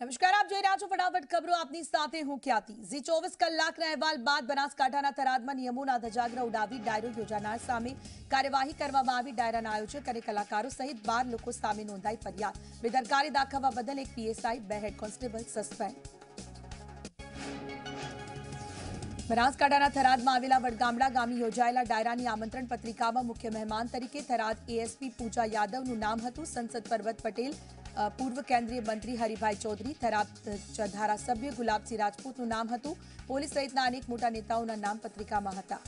નમસ્કાર, આપ જોઈ રહ્યા છો ફટાફટ ખબરો આપની સાથે હું ખ્યાતિ. ઝી ચોવીસ કલાકના અહેવાલ બાદ બનાસકાંઠાના થરાદમાં નિયમોના ધજાગરા ઉડાવી ડાયરો યોજાનાર સામે કાર્યવાહી કરવામાં આવી. ડાયરાના આયોજક અને કલાકારો સહિત બાર લોકો સામે નોંધાઈ ફરિયાદ. બેદરકારી દાખવવા બદલ એક પીએસઆઈ, બે હેડ કોન્સ્ટેબલ સસ્પેન્ડ. બનાસકાંઠાના થરાદમાં આવેલા વડગામડા ગામે યોજાયેલા ડાયરાની આમંત્રણ પત્રિકામાં મુખ્ય મહેમાન તરીકે થરાદ એએસપી પૂજા યાદવનું નામ હતું. સંસદ પર્વત પટેલ પૂર્વ કેન્દ્રીય મંત્રી હરિભાઈ ચૌધરી ધારાસભ્ય ગુલાબસિંહ રાજપૂતનું નામ હતું. પોલીસ સહિતના અનેક મોટા નેતાઓના નામ પત્રિકામાં હતા.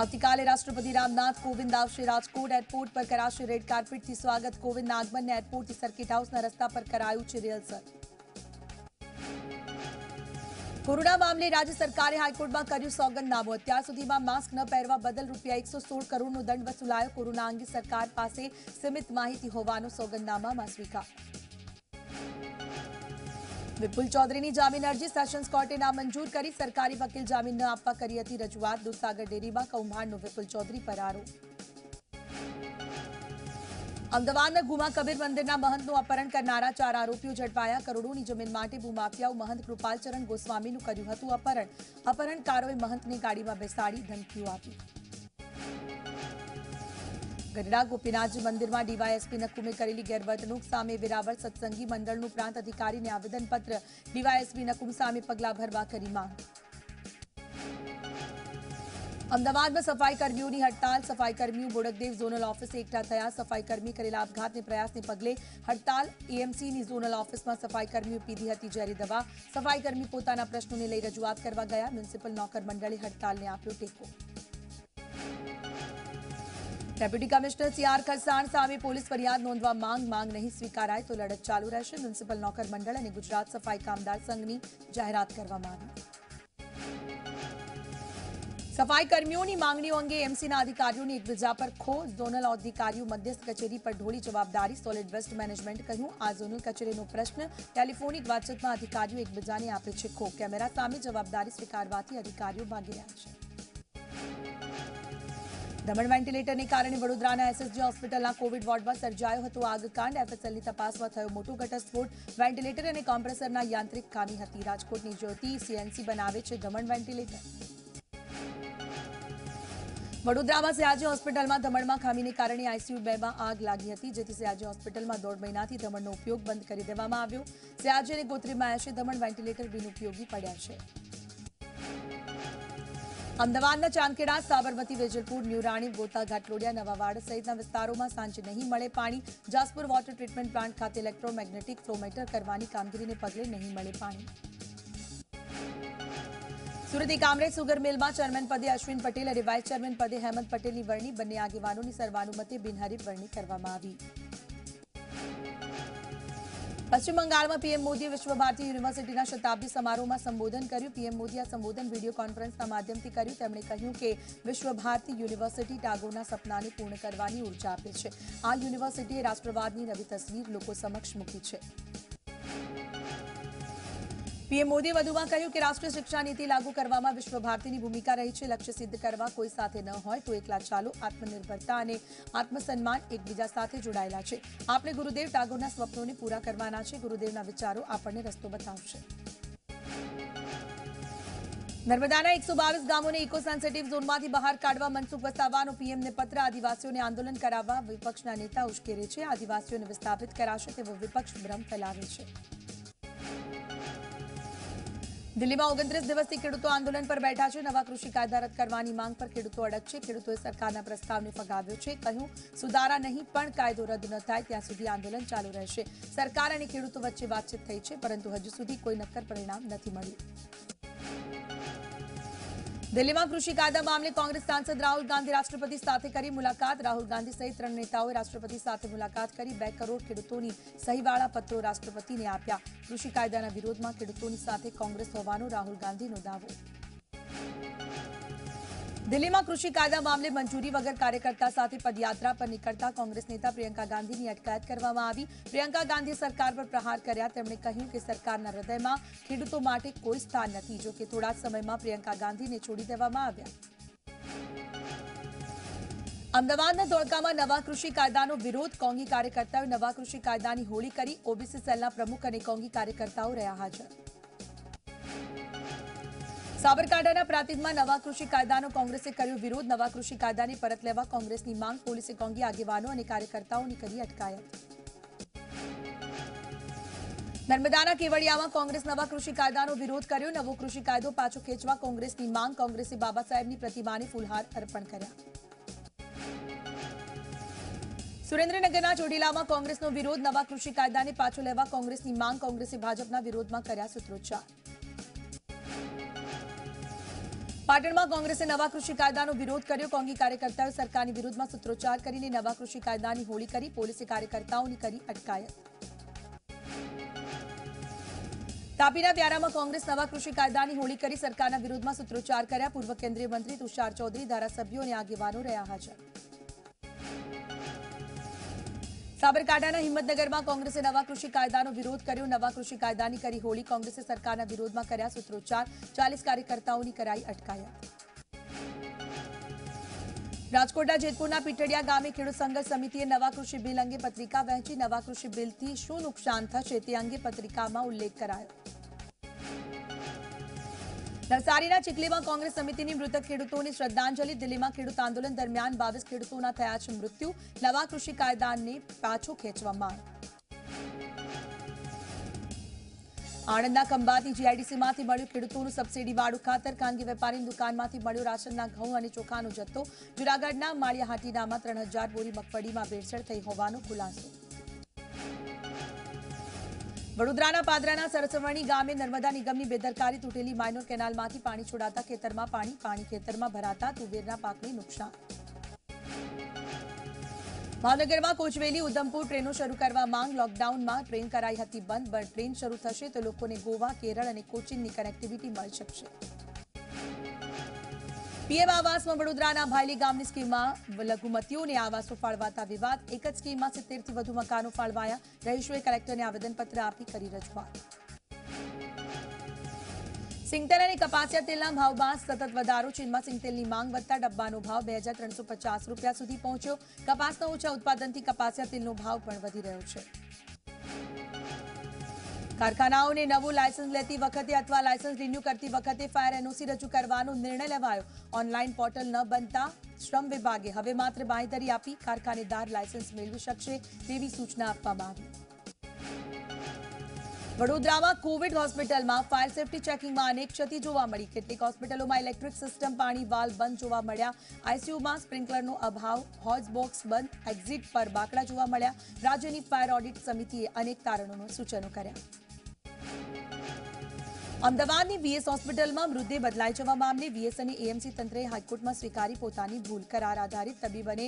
આવતીકાલે રાષ્ટ્રપતિ રામનાથ કોવિંદ આવશે. રાજકોટ એરપોર્ટ પર કરાશે રેડ કાર્પેટથી સ્વાગત. કોવિંદના આગમનને એરપોર્ટથી સર્કિટ હાઉસના રસ્તા પર કરાયું છે રિહર્સલ. કોરોના મામલે રાજ્ય સરકારે હાઈકોર્ટમાં કર્યું સોગંદનામું અત્યાર સુધીમાં માસ્ક ન પહેરવા બદલ રૂપિયા એકસો સોળ કરોડનો દંડ વસૂલાયો. કોરોના અંગે સરકાર પાસે સીમિત માહિતી હોવાનો સોગંદનામામાં સ્વીકાર. વિપુલ ચૌધરીની જામીન અરજી સેશન્સ કોર્ટે નામંજૂર કરી. સરકારી વકીલ જામીન ન આપવા કરી હતી રજૂઆત. દૂધસાગર ડેરીમાં કૌભાંડનો વિપુલ ચૌધરી પર આરોપ અમદાવાદના ગુમા કબીર મંદિરના મહંતનું અપહરણ કરનારા ચાર આરોપીઓ ઝડપાયા. કરોડોની જમીન માટે ભૂમાફિયાઓ મહંત કૃપાલચરણ ગોસ્વામીનું કર્યું હતું અપહરણ. અપહરણકારોએ મહંતને ગાડીમાં બેસાડી ધમકીઓ આપી. ગઢડા ગોપીનાથજી મંદિરમાં ડીવાયએસપી નકુમે કરેલી ગેરવર્તણૂક સામે વેરાવળ સત્સંગી મંડળનું પ્રાંત અધિકારીને આવેદનપત્ર. ડીવાયએસપી નકુમ સામે પગલાં ભરવા કરી માંગ. અમદાવાદમાં સફાઈ કર્મીઓની હડતાલ સફાઈ કર્મીઓ બોડકદેવ ઝોનલ ઓફિસે એકઠા થયા. સફાઈ કર્મી કરેલા આપઘાતને પ્રયાસને પગલે હડતાલ એએમસીની ઝોનલ ઓફિસમાં સફાઈ કર્મીઓ પીધી હતી ઝેરી દવા. સફાઈ કર્મી પોતાના પ્રશ્નોને લઈ રજૂઆત કરવા ગયા. મ્યુનિસિપલ નોકર મંડળે હડતાલને આપ્યો ટેકો. ડેપ્યુટી કમિશનર સીઆર ખરસાણ સામે પોલીસ ફરિયાદ નોંધવા માંગ માંગ નહીં સ્વીકારાય તો લડત ચાલુ રહેશે. મ્યુનિસિપલ નોકર મંડળ અને ગુજરાત સફાઈ કામદાર સંઘની જાહેરાત કરવામાં આવી. સફાઈ કર્મીઓની માંગણીઓ અંગે એમસીના અધિકારીઓની એકબીજા પર ખો ઝોનલ અધિકારીઓ મધ્યસ્થ કચેરી પર ઢોળી જવાબદારી સોલિડ વેસ્ટ મેનેજમેન્ટ કહ્યું. આ ઝોનલ કચેરીનો પ્રશ્ન ટેલિફોનિક વાતચીતમાં અધિકારીઓ એકબીજાને આપે છે ખો કેમેરા સામે જવાબદારી સ્વીકારવાથી અધિકારીઓ ભાગી રહ્યા છે. દમણ વેન્ટિલેટરને કારણે વડોદરાના એસએસજી હોસ્પિટલના કોવિડ વોર્ડમાં સર્જાયો હતો આગકાંડ. એફએસએલની તપાસમાં થયો મોટો ઘટસ્ફોટ. વેન્ટિલેટર અને કોમ્પ્રેસરના યાંત્રિક ખામી હતી. રાજકોટની જ્યોતિ સીએનસી બનાવે છે દમણ વેન્ટિલેટર. વડોદરામાં સયાજી હોસ્પિટલમાં ધમણમાં ખામીને કારણે આઈસીયુ બેમાં આગ લાગી હતી, જેથી સયાજી હોસ્પિટલમાં દોઢ મહિનાથી ધમણનો ઉપયોગ બંધ કરી દેવામાં આવ્યો. સયાજી અને ગોત્રીમાં એસી ધમણ વેન્ટિલેટર બિનઉપયોગી પડ્યા છે. અમદાવાદના ચાંદખેડા, સાબરમતી, વેજલપુર, ન્યુરાણી ગોતા ઘાટલોડિયા નવાવાડ સહિતના વિસ્તારોમાં સાંજે નહીં મળે પાણી. જાસપુર વોટર ટ્રીટમેન્ટ પ્લાન્ટ ખાતે ઇલેક્ટ્રોમેગ્નેટિક ફ્લોમીટર કરવાની કામગીરીને પગલે નહીં મળે પાણી. સુરતી કામરેજ સુગર મિલમાં ચેરમેન પદે અશ્વિન પટેલ અને વાઇસ ચેરમેન પદે હેમંત પટેલની વરણી. બંને આગેવાનોની સર્વાનુમતે બિનહરીફ વરણી કરવામાં આવી. પશ્ચિમ બંગાળમાં પીએમ મોદીએ વિશ્વ ભારતી યુનિવર્સિટીના શતાબ્દી સમારોહમાં સંબોધન કર્યું. પીએમ મોદીએ આ સંબોધન વીડિયો કોન્ફરન્સના માધ્યમથી કર્યું. તેમણે કહ્યું કે વિશ્વ ભારતી યુનિવર્સિટી ટાગોરના સપનાને પૂર્ણ કરવાની ઊર્જા આપે છે. આ યુનિવર્સિટીએ રાષ્ટ્રવાદની નવી તસવીર લોકો સમક્ષ મૂકી છે. પીએમ મોદીએ વધુમાં કહ્યું કે રાષ્ટ્રીય શિક્ષા નીતિ લાગુ કરવામાં વિશ્વ ભારતીની ભૂમિકા રહી છે. લક્ષ્ય સિદ્ધ કરવા કોઈ સાથે ન હોય તો એકલા ચાલો. આત્મનિર્ભરતા અને આત્મસન્માન એકબીજા સાથે જોડાયેલા છે. આપણે ગુરુદેવ ટાગોરના સ્વપ્નોને પૂરા કરવાના છે. ગુરુદેવના વિચારો આપણને રસ્તો બતાવશે. નર્મદાના એકસો બાવીસ ગામોને ઇકો સેન્સિટિવ ઝોનમાંથી બહાર કાઢવા મનસુખ વસાવાનો પીએમને પત્ર. આદિવાસીઓને આંદોલન કરાવવા વિપક્ષના નેતા ઉશ્કેરે છે. આદિવાસીઓને વિસ્થાપિત કરાશે તેવો વિપક્ષ ભ્રમ ફેલાવે છે. દિલ્હીમાં ઓગણત્રીસ દિવસથી ખેડૂતો આંદોલન પર બેઠા છે. નવા કૃષિ કાયદા રદ કરવાની માંગ પર ખેડૂતો અડગ છે. ખેડૂતોએ સરકારના પ્રસ્તાવને ફગાવ્યો છે. કહ્યું, સુધારા નહીં, પણ કાયદો રદ ન થાય. ત્યાં સુધી આંદોલન ચાલુ રહેશે. સરકાર અને ખેડૂતો વચ્ચે વાતચીત થઈ છે, પરંતુ હજુ સુધી કોઈ નક્કર પરિણામ નથી મળ્યું. દિલ્હીમાં કૃષિ કાયદા મામલે કોંગ્રેસ સાંસદ રાહુલ ગાંધી રાષ્ટ્રપતિ સાથે કરી મુલાકાત. રાહુલ ગાંધી સહિત ત્રણ નેતાઓએ રાષ્ટ્રપતિ સાથે મુલાકાત કરી બે કરોડ ખેડૂતોની સહીવાળા પત્રો રાષ્ટ્રપતિને આપ્યા. કૃષિ કાયદાના વિરોધમાં ખેડૂતોની સાથે કોંગ્રેસ હોવાનો રાહુલ ગાંધીનો દાવો. દિલ્હીમાં કૃષિ કાયદા મામલે મંજૂરી વગર કાર્યકર્તા સાથે પદયાત્રા પર નીકળતા કોંગ્રેસ નેતા પ્રિયંકા ગાંધીની અટકાયત કરવામાં આવી. પ્રિયંકા ગાંધી સરકાર પર પ્રહાર કર્યા. તેમણે કહ્યું કે સરકારના હૃદયમાં ખેડૂતો માટે કોઈ સ્થાન નથી, જો કે થોડા સમયમાં પ્રિયંકા ગાંધીને છોડી દેવામાં આવ્યા. અમદાવાદના ધોળકામાં નવા કૃષિ કાયદાનો વિરોધ. કોંગી કાર્યકર્તાઓએ નવા કૃષિ કાયદાની હોળી કરી. ઓબીસી સેલના પ્રમુખ અને કોંગી કાર્યકર્તાઓ રહ્યા હાજર. સાબરકાંઠાના પ્રાંતિજમાં નવા કૃષિ કાયદાનો કોંગ્રેસે કર્યો વિરોધ. નવા કૃષિ કાયદાને પરત લેવા કોંગ્રેસની માંગ. પોલીસે કોંગી આગેવાનો અને કાર્યકર્તાઓની કરી અટકાયત. નર્મદાના કેવડિયામાં કોંગ્રેસ નવા કૃષિ કાયદાનો વિરોધ કર્યો. નવો કૃષિ કાયદો પાછો ખેંચવા કોંગ્રેસની માંગ. કોંગ્રેસે બાબા સાહેબની પ્રતિમાને ફૂલહાર અર્પણ કર્યા. સુરેન્દ્રનગરના ચોટીલામાં કોંગ્રેસનો વિરોધ. નવા કૃષિ કાયદાને પાછો લેવા કોંગ્રેસની માંગ. કોંગ્રેસે ભાજપના વિરોધમાં કર્યા સૂત્રોચ્ચાર. પાટણમાં કોંગ્રેસે નવા કૃષિ કાયદાનો વિરોધ કર્યો. કોંગી કાર્યકર્તાઓએ સરકારની વિરોધમાં સૂત્રોચ્ચાર કરીને નવા કૃષિ કાયદાની હોળી કરી. પોલીસે કાર્યકર્તાઓની કરી અટકાયત. તાપીના વ્યારામાં કોંગ્રેસ નવા કૃષિ કાયદાની હોળી કરી સરકારના વિરુદ્ધમાં સૂત્રોચ્ચાર કર્યા. પૂર્વ કેન્દ્રીય મંત્રી તુષાર ચૌધરી, ધારાસભ્યો અને આગેવાનો રહ્યા હાજર. સાબરકાંઠાના હિંમતનગરમાં કોંગ્રેસે નવા કૃષિ કાયદાનો વિરોધ કર્યો. નવા કૃષિ કાયદાની કરી હોળી કોંગ્રેસે સરકારના વિરોધમાં કર્યા સૂત્રોચ્ચાર. ચાલીસ કાર્યકર્તાઓની કરાઈ અટકાયત. રાજકોટના જેતપુરના પીટડિયા ગામે ખેડૂત સંઘર્ષ સમિતિએ નવા કૃષિ બિલ અંગે પત્રિકા વહેંચી. નવા કૃષિ બિલથી શું નુકસાન થશે તે અંગે પત્રિકામાં ઉલ્લેખ કરાયો. નવસારીના ચીખલીમાં કોંગ્રેસ સમિતિની મૃતક ખેડૂતોની શ્રદ્ધાંજલિ. દિલ્હીમાં ખેડૂત આંદોલન દરમિયાન બાવીસ ખેડૂતોના થયા છે મૃત્યુ. નવા કૃષિ કાયદાને પાછો ખેંચવા માંગ. આણંદના ખંભાતી જીઆઈડીસીમાંથી મળ્યું ખેડૂતોનું સબસિડીવાળું ખાતર. ખાનગી વેપારીની દુકાનમાંથી મળ્યો રાશનના ઘઉં અને ચોખાનો જથ્થો. જૂનાગઢના માળિયાહાટીનામાં ત્રણ હજાર બોરી મગફળીમાં ભેળસેળ થઈ હોવાનો ખુલાસો. વડોદરાના પાદરાના સરસવણી ગામે નર્મદા નિગમની બેદરકારી તૂટેલી માઇનોર કેનાલમાંથી પાણી છોડાતા ખેતરમાં પાણી પાણી ખેતરમાં ભરાતા તુવેરના પાકને નુકસાન. ભાવનગરમાં કોચવેલી, ઉધમપુર ટ્રેનો શરૂ કરવા માંગ. લોકડાઉનમાં ટ્રેન કરાઈ હતી બંધ. પણ ટ્રેન શરૂ થશે તો લોકોને ગોવા, કેરળ અને કોચીનની કનેક્ટિવિટી મળી શકશે. પીએમ આવાસમાં વડોદરાના ભાયલી ગામની સ્કીમમાં લઘુમતીઓને આવાસો ફાળવાતા વિવાદ. એક જ સ્કીમમાં સિત્તેરથી વધુ મકાનો ફાળવાયા. રહીશોએ કલેક્ટરને આવેદનપત્ર આપી કરી રજૂઆત. સિંગતેલ અને કપાસિયા તેલના ભાવમાં સતત વધારો. ચીનમાં સિંગતેલની માંગ વધતા ડબ્બાનો ભાવ બે રૂપિયા સુધી પહોંચ્યો. કપાસના ઓછા ઉત્પાદનથી કપાસિયા તેલનો ભાવ પણ વધી રહ્યો છે. કારખાનાઓને નવું લાયસન્સ લેતી વખતે અથવા લાયસન્સ રિન્યુ કરતી વખતે ફાયર એનઓસી રજૂ કરવાનો નિર્ણય લેવાયો. ઓનલાઈન પોર્ટલ ન બનતા શ્રમ વિભાગે હવે માત્ર બાંયધરી આપી કારખાનેદાર લાયસન્સ મેળવી શકશે તેવી સૂચના આપવામાં આવી. વડોદરામાં કોવિડ હોસ્પિટલમાં ફાયર સેફટી ચેકિંગમાં અનેક ક્ષતિ જોવા મળી. કેટલીક હોસ્પિટલોમાં ઇલેક્ટ્રિક સિસ્ટમ, પાણી, વાલ બંધ જોવા મળ્યા. આઈસીયુમાં સ્પ્રિન્કલરનો અભાવ બોક્સ બંધ, એક્ઝિટ પર બાકડા જોવા મળ્યા. રાજ્યની ફાયર ઓડિટ સમિતિએ અનેક તારણોનો સૂચનો કર્યા. અમદાવાદની વીએસ હોસ્પિટલમાં મૃતદેહ બદલાઈ જવા મામલે વીએસ અને એએમસી તંત્રે હાઈકોર્ટમાં સ્વીકારી પોતાની ભૂલ કરાર આધારિત તબીબ અને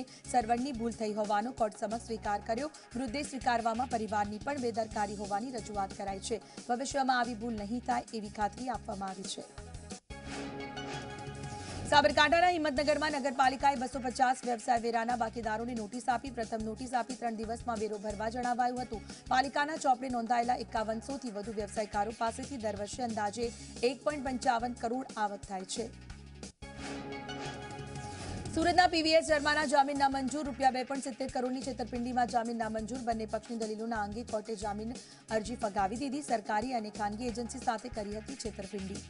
ભૂલ થઈ હોવાનો કોર્ટ સમક્ષ સ્વીકાર કર્યો. મૃતદેહ સ્વીકારવામાં પરિવારની પણ બેદરકારી હોવાની રજૂઆત કરાઈ છે. ભવિષ્યમાં આવી ભૂલ નહીં થાય એવી ખાતરી આપવામાં આવી છે. સાબરકાંઠાના હિંમતનગરમાં નગરપાલિકાએ બસો પચાસ વ્યવસાય વેરાના બાકીદારોને નોટિસ આપી, પ્રથમ નોટિસ આપી, ત્રણ દિવસમાં વેરો ભરવા જણાવાયું હતું. પાલિકાના ચોપડે નોંધાયેલા એકાવનસોથી વધુ વ્યવસાયકારો પાસેથી દર વર્ષે અંદાજે એક કરોડ આવક થાય છે. સુરતના પીવીએસ શર્માના જામીન નામંજૂર રૂપિયા બે પોઈન્ટ સિત્તેર કરોડની છેતરપિંડીમાં જામીન નામંજૂર બંને પક્ષની દલીલોના અંગે કોર્ટે જામીન અરજી ફગાવી દીધી. સરકારી અને ખાનગી એજન્સી સાથે કરી હતી છેતરપિંડી.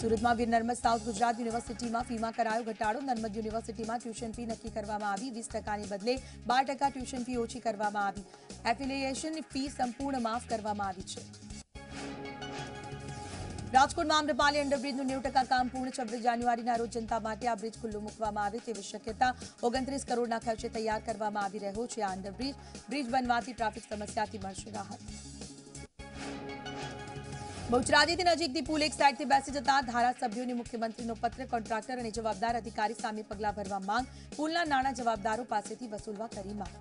સુરતમાં વીર નર્મદ સાઉથ ગુજરાત યુનિવર્સિટીમાં ફીમાં કરાયો ઘટાડો. નર્મદ યુનિવર્સિટીમાં ટ્યુશન ફી નક્કી કરવામાં આવી. વીસ ટકાને બદલે બાર ટકા ટ્યુશન ફી ઓછી કરવામાં આવી. એફિલિએશન ફી સંપૂર્ણ માફ કરવામાં આવી છે. રાજકોટમાં આમ્રપાલી અંડરબ્રિજનું નેવું ટકા કામ પૂર્ણ. છવ્વીસ જાન્યુઆરીના રોજ જનતા માટે આ બ્રિજ ખુલ્લું મૂકવામાં આવે તેવી શક્યતા ઓગણત્રીસ કરોડના ખર્ચે તૈયાર કરવામાં આવી રહ્યો છે આ અંડરબ્રિજ. બ્રિજ બનવાથી ટ્રાફિક સમસ્યાથી મળશે રાહત. બહુચરાજીથી નજીકથી પુલ એક સાઈડથી બેસી જતા ધારાસભ્યોને મુખ્યમંત્રીનો પત્ર કોન્ટ્રાક્ટર અને જવાબદાર અધિકારી સામે પગલાં ભરવા માંગ. પુલના નાણાં જવાબદારો પાસેથી વસૂલવા કરી માંગ.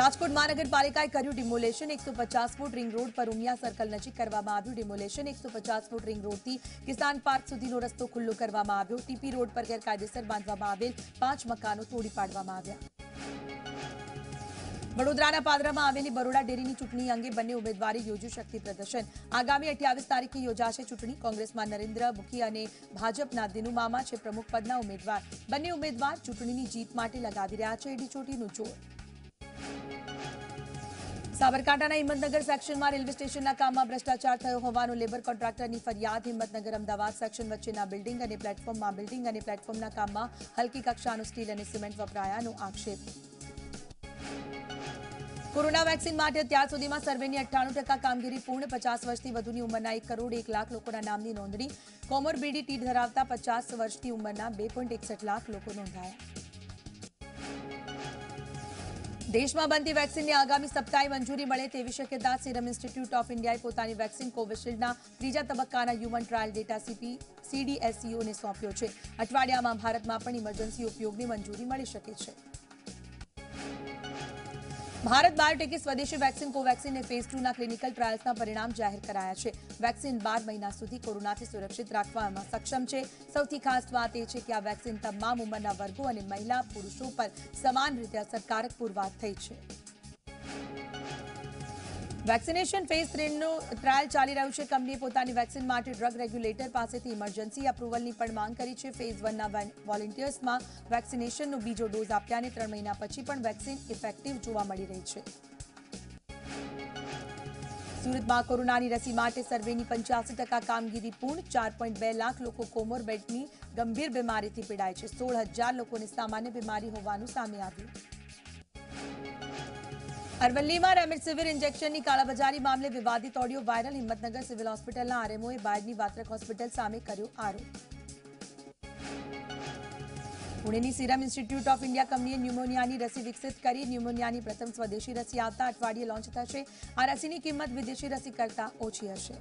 રાજકોટ મહાનગરપાલિકાએ કર્યું ડિમોલેશન. એકસો પચાસ ફૂટ રિંગ રોડ પર ઉમિયા સર્કલ નજીક કરવામાં આવ્યું ડિમોલેશન. એકસો પચાસ ફૂટ રિંગ રોડથી કિસાન પાર્ક સુધીનો રસ્તો ખુલ્લો કરવામાં આવ્યો. ટીપી રોડ પર ગેરકાયદેસર બાંધવામાં આવેલ પાંચ મકાનો તોડી પાડવામાં આવ્યા. વડોદરાના પાદરામાં આવેલી બરોડા ડેરીની ચૂંટણી અંગે બંને ઉમેદવારે યોજ્યું શક્તિ પ્રદર્શન. આગામી અઠ્યાવીસ તારીખે યોજાશે ચૂંટણી. કોંગ્રેસમાં નરેન્દ્ર મુખી અને ભાજપના દિનુ મામા છે પ્રમુખ પદના ઉમેદવાર. બંને ઉમેદવાર ચૂંટણીની જીત માટે લગાવી રહ્યા છે. એડીચોટીનું જોર સાબરકાંઠાના હિંમતનગર સેક્શનમાં રેલવે સ્ટેશનના કામમાં ભ્રષ્ટાચાર થયો હોવાનો લેબર કોન્ટ્રાક્ટરની ફરિયાદ. હિંમતનગર, અમદાવાદ સેક્શન વચ્ચેના બિલ્ડિંગ અને પ્લેટફોર્મમાં બિલ્ડિંગ અને પ્લેટફોર્મના કામમાં હલકી કક્ષાનું સ્ટીલ અને સિમેન્ટ વપરાયાનો આક્ષેપ. કોરોના વેક્સિન માટે અત્યાર સુધીમાં સર્વેની અઠ્ઠાણું ટકા કામગીરી પૂર્ણ, પચાસ વર્ષથી વધુની ઉંમરના એક કરોડ એક લાખ લોકોના નામની નોંધણી. કોમોરબિડિટી ધરાવતા પચાસ વર્ષની ઉંમરના બે લાખ લોકો નોંધાયા. દેશમાં બનતી વેક્સિનની આગામી સપ્તાહે મંજૂરી મળે તેવી શક્યતા સિરમ ઇન્સ્ટિટ્યૂટ ઓફ ઇન્ડિયાએ પોતાની વેક્સિન કોવિશિલ્ડના ત્રીજા તબક્કાના હ્યુમન ટ્રાયલ ડેટા સીપી સીડીએસસીઓને સોંપ્યો છે. અઠવાડિયામાં ભારતમાં પણ ઇમરજન્સી ઉપયોગની મંજૂરી મળી શકે છે. ભારત બાયોટેકે સ્વદેશી વેક્સિન કોવેક્સિનને ફેઝ ટુના ક્લિનિકલ ટ્રાયલ્સના પરિણામ જાહેર કરાયા છે. વેક્સિન બાર મહિના સુધી કોરોનાથી સુરક્ષિત રાખવામાં સક્ષમ છે. સૌથી ખાસ વાત એ છે કે આ વેક્સિન તમામ ઉંમરના વર્ગો અને મહિલા પુરુષો પર સમાન રીતે અસરકારક પુરવાર થઈ છે. વેક્સિનેશન ફેઝ ત્રણનું ટ્રાયલ ચાલી રહ્યું છે. કંપનીએ પોતાની વેક્સિન માટે ડ્રગ રેગ્યુલેટર પાસેથી ઇમરજન્સી અપ્રુવલની પણ માંગ કરી છે. ફેઝ વનના વોલેન્ટિયર્સમાં વેક્સિનેશનનો બીજો ડોઝ આપ્યાને ત્રણ મહિના પછી પણ વેક્સિન ઇફેક્ટિવ જોવા મળી રહી છે. સુરતમાં કોરોનાની રસી માટે સર્વેની પંચ્યાસી ટકા કામગીરી પૂર્ણ. ચાર પોઈન્ટ બે લાખ લોકો કોમોરબેડની ગંભીર બીમારીથી પીડાય છે. સોળ હજાર લોકોને સામાન્ય બીમારી હોવાનું સામે આવ્યું. અરવલ્લીમાં રેમડેસિવિર ઇન્જેક્શનની કાળાબજારી મામલે વિવાદિત ઓડિયો વાયરલ. હિંમતનગર સિવિલ હોસ્પિટલના આરએમઓએ બાયડની વાત્રક હોસ્પિટલ સામે કર્યો આરોપ. પુણેની સિરમ ઇન્સ્ટિટ્યૂટ ઓફ ઇન્ડિયા કંપનીએ ન્યુમોનિયાની રસી વિકસિત કરી. ન્યુમોનિયાની પ્રથમ સ્વદેશી રસી આવતા અઠવાડિયે લોન્ચ થશે. આ રસીની કિંમત વિદેશી રસી કરતાં ઓછી હશે.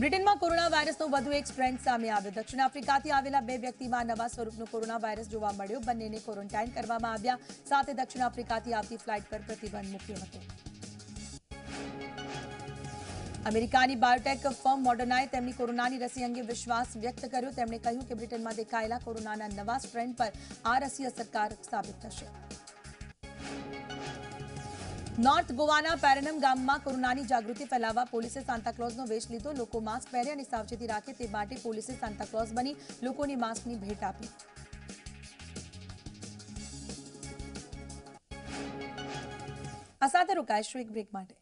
બ્રિટનમાં કોરોના વાયરસનો વધુ એક સ્ટ્રેન્ડ સામે આવ્યો. દક્ષિણ આફ્રિકાથી આવેલા બે વ્યક્તિમાં નવા સ્વરૂપનો કોરોના વાયરસ જોવા મળ્યો. બંનેને ક્વોરન્ટાઇન કરવામાં આવ્યા. સાથે દક્ષિણ આફ્રિકાથી આવતી ફ્લાઇટ પર પ્રતિબંધ મૂક્યો હતો. અમેરિકાની બાયોટેક ફર્મ મોડર્નાએ તેમની કોરોનાની રસી અંગે વિશ્વાસ વ્યક્ત કર્યો. તેમણે કહ્યું કે બ્રિટનમાં દેખાયેલા કોરોનાના નવા સ્ટ્રેન્ડ પર આ રસી અસરકારક સાબિત થશે. નોર્થ ગોવાના પેરેનમ ગામમાં કોરોનાની જાગૃતિ ફેલાવવા પોલીસે સાન્તાક્લોઝનો વેશ લીધો. લોકો માસ્ક પહેરે અને સાવચેતી રાખે તે માટે પોલીસે સાન્તાક્લોઝ બની લોકોને માસ્કની ભેટ આપી. આ સાથે રોકાય એક બ્રેક માટે.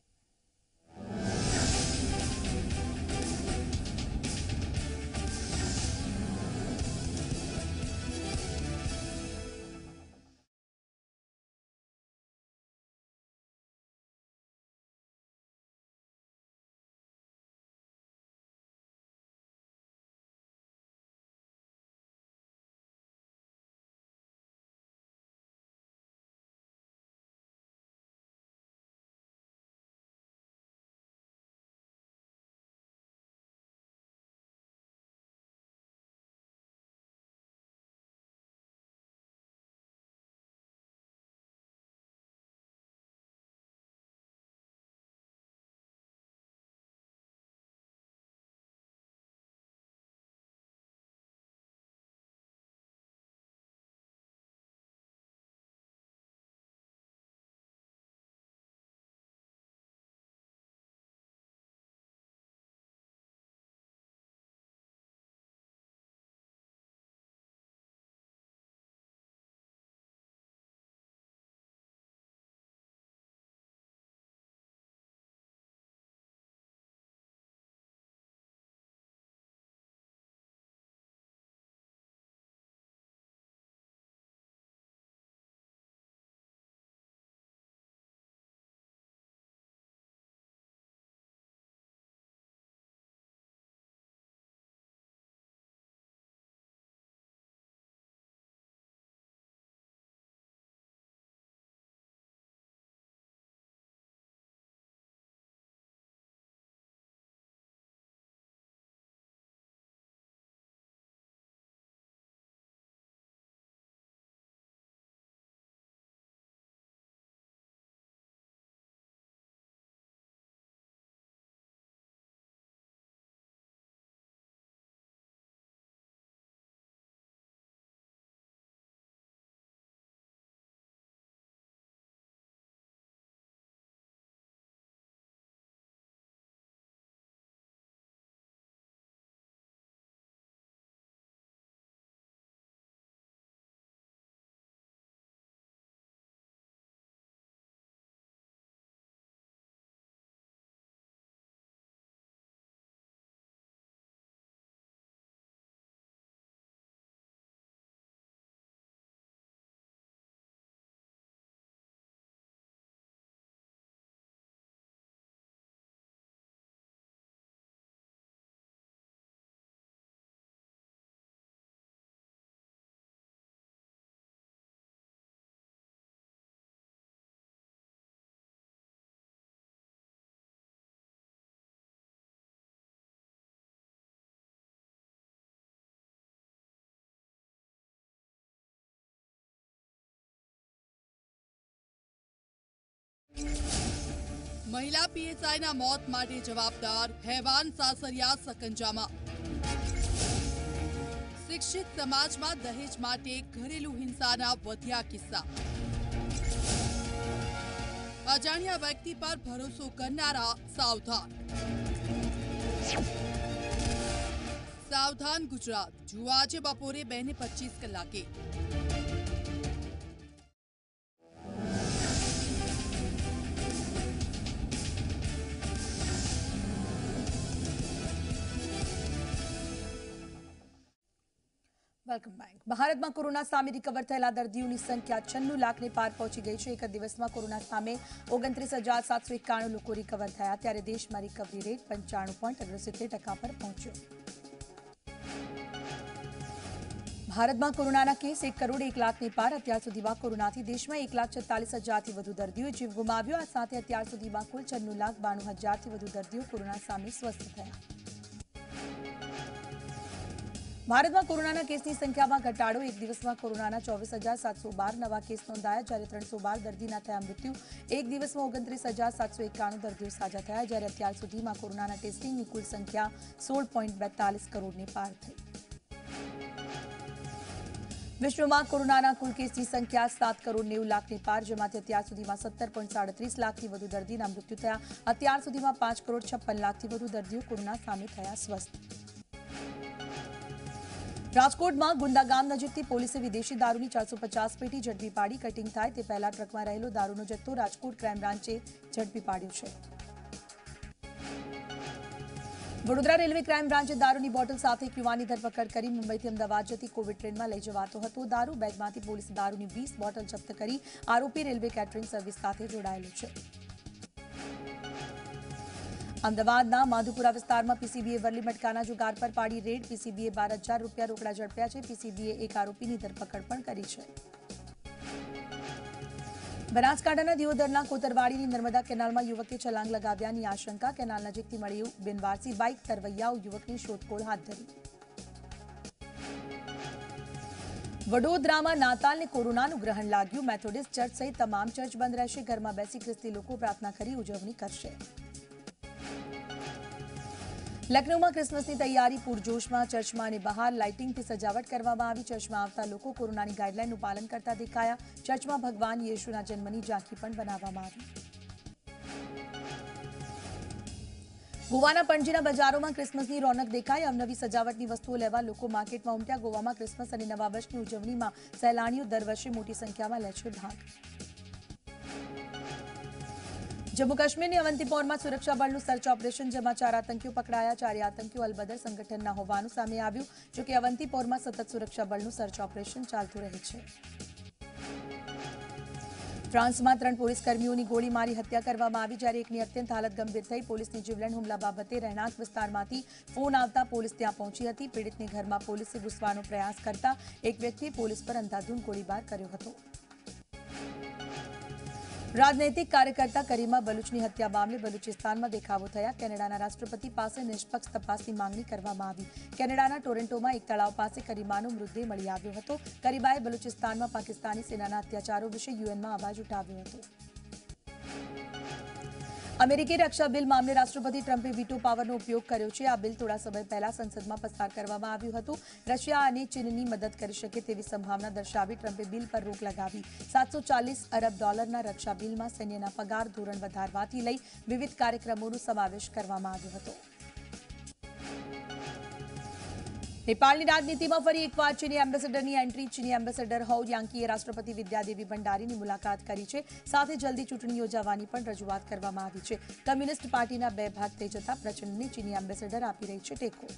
મહિલા પીએસઆઈના મોત માટે જવાબદાર હેવાન સાસરિયા સકંજામાં. શિક્ષિત સમાજમાં દહેજ માટે ઘરેલુ હિંસાના વધ્યા કિસ્સા. અજાણ્યા વ્યક્તિ પર ભરોસો કરનારા સાવધાન. સાવધાન ગુજરાત. જુઓ આજે બપોરે બે ને પચીસ કલાકે. Welcome back. ભારતમાં કોરોના સામે રિકવર થયેલા દર્દીઓની સંખ્યા છન્નું લાખને પાર પહોંચી ગઈ છે. એક દિવસમાં કોરોના સામે ઓગણત્રીસ હજાર સાતસો એકાણું લોકો રિકવર થયા, ત્યારે દેશમાં રિકવરી રેટ પંચાણું પોઈન્ટ ઓગણસિત્તેર ટકા પર પહોંચ્યો. ભારતમાં કોરોનાના કેસ એક કરોડ એક લાખને પાર, અત્યાર સુધીમાં કોરોનાથી દેશમાં એક લાખ છત્તાલીસ હજારથી વધુ દર્દીઓએ જીવ ગુમાવ્યો. આ સાથે અત્યાર સુધીમાં કુલ છન્નું લાખ બાણું હજારથી વધુ દર્દીઓ કોરોના સામે સ્વસ્થ થયા. ભારતમાં કોરોનાના કેસની સંખ્યામાં ઘટાડો. એક દિવસમાં કોરોનાના ચોવીસ હજાર સાતસો બાર નવા કેસ નોંધાયા, જ્યારે ત્રણસો બાર દર્દીના થયા મૃત્યુ. એક દિવસમાં ઓગણત્રીસ હજાર સાતસો એકાણું દર્દીઓ સાજા થયા, જ્યારે અત્યાર સુધીમાં કોરોનાના ટેસ્ટિંગની કુલ સંખ્યા સોળ પોઈન્ટ બેતાલીસ કરોડને પાર થઈ. વિશ્વમાં કોરોનાના કુલ કેસની સંખ્યા સાત કરોડ નેવું લાખની પાર, જેમાંથી અત્યાર સુધીમાં સત્તર પોઈન્ટ સાડત્રીસ લાખથી વધુ દર્દીના મૃત્યુ થયા. અત્યાર સુધીમાં પાંચ કરોડ છપ્પન લાખથી વધુ દર્દીઓ કોરોના સામે થયા સ્વસ્થ. રાજકોટમાં ગુંદાગામ નજીકથી પોલીસે વિદેશી દારૂની ચારસો પચાસ પેટી ઝડપી પાડી. કટિંગ થાય તે પહેલા ટ્રકમાં રહેલો દારૂનો જથ્થો રાજકોટ ક્રાઇમ બ્રાન્ચે ઝડપી પાડ્યો છે. વડોદરા રેલવે ક્રાઇમ બ્રાન્ચે દારૂની બોટલ સાથે એક યુવાની ધરપકડ કરી. મુંબઈથી અમદાવાદ જતી કોવિડ ટ્રેનમાં લઈ જવાતો હતો દારૂ. બેગમાંથી પોલીસે દારૂની વીસ બોટલ જપ્ત કરી. આરોપી રેલવે કેટરિંગ સર્વિસ સાથે જોડાયેલો છે. અમદાવાદના માધુપુરા વિસ્તારમાં પીસીબીએ વરલી મટકાના જુગાર પર પાડી રેડ. પીસીબીએ બાર હજાર રૂપિયા રોકડા ઝડપ્યા છે. પીસીબીએ એક આરોપીની ધરપકડ પણ કરી છે. બનાસકાંઠાના દિયોદરના કોતરવાડીની નર્મદા કેનાલમાં યુવકે છલાંગ લગાવ્યાની આશંકા. કેનાલ નજીકથી મળ્યું બિનવારસી બાઇક તરવૈયાઓ યુવકની શોધખોળ હાથ ધરી. વડોદરામાં નાતાલને કોરોનાનું ગ્રહણ લાગ્યું. મેથોડિસ્ટ ચર્ચ સહિત તમામ ચર્ચ બંધ રહેશે. ઘરમાં બેસી ખ્રિસ્તી લોકો પ્રાર્થના કરી ઉજવણી કરશે. લખનૌમાં ક્રિસમસની તૈયારી, પૂરજોશમાં, ચર્ચમાં અને બહાર લાઇટિંગથી સજાવટ કરવામાં આવી. ચર્ચમાં આવતા લોકો કોરોનાની ગાઈડલાઈનનું પાલન કરતા દેખાયા. ચર્ચમાં ભગવાન યેશુના જન્મની ઝાંખી પણ બનાવવામાં આવી. ગોવાના પણજીના બજારોમાં ક્રિસમસની રોનક દેખાઈ. અવનવી સજાવટની વસ્તુઓ લેવા લોકો માર્કેટમાં ઉમટ્યા. ગોવામાં ક્રિસમસ અને નવા વર્ષની ઉજવણીમાં સહેલાણીઓ દર વર્ષે મોટી સંખ્યામાં લે છે ભાગ. જમ્મુ કાશ્મીરની અવંતીપોરમાં સુરક્ષા બળનું સર્ચ ઓપરેશન, જેમાં ચાર આતંકીઓ પકડાયા, ચારે આતંકીઓ અલબદર સંગઠનના હોવાનું સામે આવ્યું જોકે અવંતીપોરમાં સતત સુરક્ષા બળનું સર્ચ ઓપરેશન ચાલતું રહે છે. ફ્રાન્સમાં ત્રણ પોલીસ કર્મીઓની ગોળી મારી હત્યા કરવામાં આવી, જ્યારે એકની અત્યંત હાલત ગંભીર થઈ. પોલીસની જીવલેણ હુમલા બાબતે રહેણાંક વિસ્તારમાંથી ફોન આવતા પોલીસ ત્યાં પહોંચી હતી. પીડિતની ઘરમાં પોલીસે ઘૂસવાનો પ્રયાસ કરતા એક વ્યક્તિએ પોલીસ પર અંધાધૂંધ ગોળીબાર કર્યો હતો. રાજનૈતિક કાર્યકર્તા કરીમા બલુચની હત્યા મામલે બલુચિસ્તાનમાં દેખાવો થયા. કેનેડાના રાષ્ટ્રપતિ પાસે નિષ્પક્ષ તપાસની માંગણી કરવામાં આવી. કેનેડાના ટોરેન્ટોમાં એક તળાવ પાસે કરીમાનો મૃતદેહ મળી આવ્યો હતો. કરીબાએ બલુચિસ્તાનમાં પાકિસ્તાની સેનાના અત્યાચારો વિશે યુએનમાં અવાજ ઉઠાવ્યો હતો. અમેરિકી રક્ષા બિલ મામલે રાષ્ટ્રપતિ ટ્રમ્પે વીટો પાવરનો ઉપયોગ કર્યો છે. આ બિલ થોડા સમય પહેલા સંસદમાં પસાર કરવામાં આવ્યું હતું. રશિયા અને ચીનની મદદ કરી શકે તેવી સંભાવના દર્શાવી ટ્રમ્પે બિલ પર રોક લગાવી. સાતસો અરબ ડોલરના રક્ષા બિલમાં સૈન્યના પગાર ધોરણ વધારવાથી લઈ વિવિધ કાર્યક્રમોનો સમાવેશ કરવામાં આવ્યો હતો. નેપાળની રાજનીતિમાં ફરી એકવાર ચીની એમ્બેસેડરની એન્ટ્રી ચીની એમ્બેસેડર હૌ યાંકીએ રાષ્ટ્રપતિ વિદ્યાદેવી ભંડારીની મુલાકાત કરી છે. સાથે જલ્દી ચૂંટણી યોજાવાની પણ રજૂઆત કરવામાં આવી છે. કમ્યુનિસ્ટ પાર્ટીના બે ભાગ થઈ જતા પ્રચંડને ચીની એમ્બેસેડર આપી રહી છે ટેકો.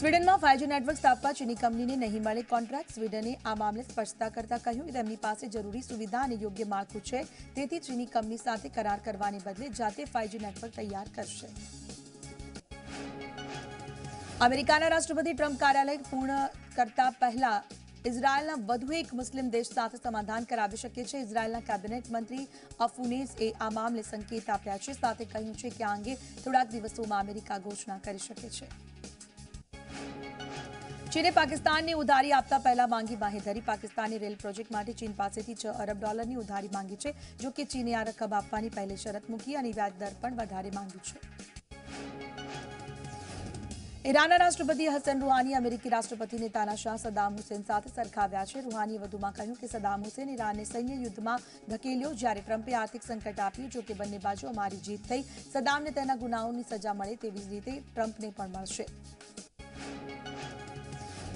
સ્વીડનમાં ફાઇવજી નેટવર્ક સ્થાપવા ચીની કંપનીને નહીં મળે કોન્ટ્રાક્ટ સ્વીડને આ મામલે સ્પષ્ટતા કરતા કહ્યું કે તેમની પાસે જરૂરી સુવિધા અને યોગ્ય માળખું છે. તેથી ચીની કંપની સાથે કરાર કરવાને બદલે જાતે ફાઇવજી નેટવર્ક તૈયાર કરશે. અમેરિકાના રાષ્ટ્રપતિ ટ્રમ્પ કાર્યાલય પૂર્ણ કરતા પહેલા ઇઝરાયલના વધુ એક મુસ્લિમ દેશ સાથે સમાધાન કરાવી શકે છે. ઇઝરાયલના કેબિનેટ મંત્રી અફુનેઝ આ મામલે સંકેત આપ્યા છે. સાથે કહ્યું છે કે આ અંગે થોડાક દિવસોમાં અમેરિકા ઘોષણા કરી શકે છે. ચીને પાકિસ્તાનને ઉધારી આપતા પહેલા માંગી બાહેધરી. પાકિસ્તાની રેલ પ્રોજેક્ટ માટે ચીન પાસેથી છ અરબ ડોલરની ઉધારી માંગી છે જો કે ચીને આ રકમ આપવાની પહેલી શરત મૂકી અને વ્યાજ દર પણ વધારે માંગ્યું છે. ઈરાનના રાષ્ટ્રપતિ હસન રૂહાની અમેરિકી રાષ્ટ્રપતિને તાનાશાહ સદામ હુસેન સાથે સરખાવ્યા છે. રૂહાનીએ વધુમાં કહ્યું કે સદામ હુસેન ઈરાનને સૈન્ય યુદ્ધમાં ધકેલ્યો જ્યારે ટ્રમ્પે આર્થિક સંકટ આપ્યું. જોકે બંને બાજુ અમારી જીત થઈ સદામને તેના ગુનાઓની સજા મળે તેવી જ રીતે ટ્રમ્પને પણ મળશે.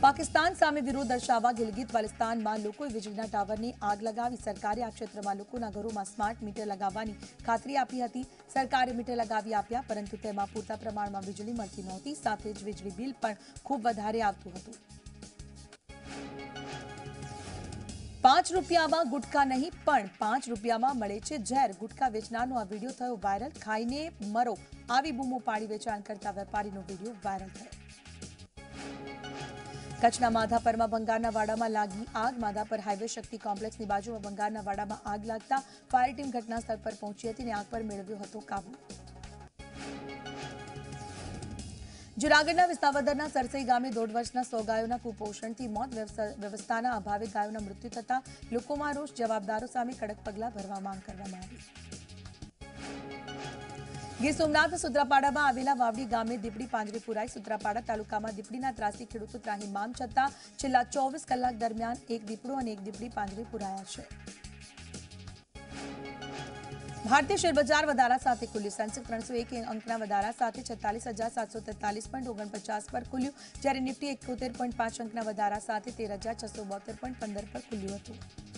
પાકિસ્તાન સામે વિરોધ દર્શાવવા ગિલગિત બાલ્ટિસ્તાનમાં લોકોએ વીજળીના ટાવરની આગ લગાવી. સરકારે આ ક્ષેત્રમાં લોકોના ઘરોમાં સ્માર્ટ મીટર લગાવવાની ખાતરી આપી હતી. સરકારે મીટર લગાવી આપ્યા, પરંતુ તેમાં પૂરતા પ્રમાણમાં વીજળી મળતી નહોતી. સાથે જ વીજળી બિલ પણ ખૂબ વધારે આવતું હતું. પાંચ રૂપિયામાં ગુટખા નહીં, પણ પાંચ રૂપિયામાં મળે છે ઝેર. ગુટખા વેચનારનો આ વીડિયો થયો વાયરલ. ખાઈને મરો. આવી બૂમો પાડી વેચાણ કરતા વેપારીનો વીડિયો વાયરલ થયો. કચ્છના માધાપરમાં બંગાળના વાડામાં લાગી આગ. માધાપર હાઈવે શક્તિ કોમ્પ્લેક્સની બાજુમાં બંગાળના વાડામાં આગ લાગતા ફાયર ટીમ ઘટના સ્થળ પર પહોંચી હતી અને આગ પર મેળવ્યો હતો કાબુ. જુનાગઢના વિસાવદરના સરસઈ ગામે દોઢ વર્ષના સો ગાયોના કુપોષણથી મોત વ્યવસ્થાના અભાવે ગાયોના મૃત્યુ થતા લોકોમાં રોષ, જવાબદારો સામે કડક પગલાં ભરવા માંગ કરવામાં આવી. ગીર સોમનાથ સુત્રાપાડામાં આવેલા વાવડી ગામે દીપડી પાંજરે પુરાઈ સુત્રાપાડા તાલુકામાં દીપડીના ત્રાસી ખેડૂતો ત્રાહીમામ છતાં છેલ્લા ચોવીસ કલાક દરમિયાન એક દીપડો અને એક દીપડી પાંજરે પુરાયા છે. ભારતીય શેરબજાર વધારા સાથે ખુલ્યું. સેન્સેક્સ ત્રણસો એક અંકના વધારા સાથે છેતાલીસ હજાર સાતસો તેતાલીસ પોઈન્ટ ઓગણપચાસ પર ખુલ્યું, જ્યારે નિફ્ટી એકોતેર પોઈન્ટ પાંચ અંકના વધારા સાથે તેર હજાર છસો બોતેર પોઈન્ટ પંદર પર ખુલ્યું હતું.